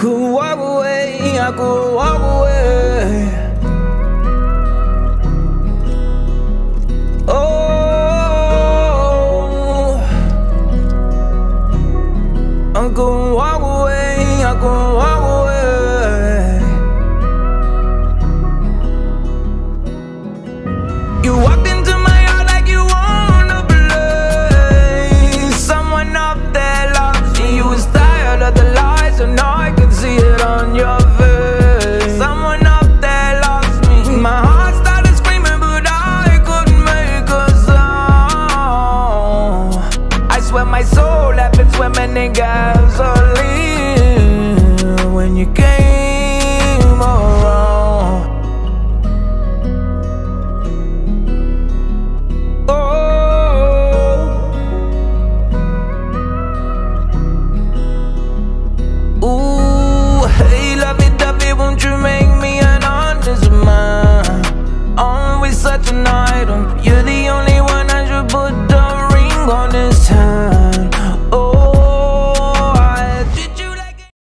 could walk away, I could walk away. Oh, I could walk away, I could walk away. many guys all in when you came around. Oh. Ooh, hey, lovey dovey, won't you make me an honest man? Always such an item, um, you're the only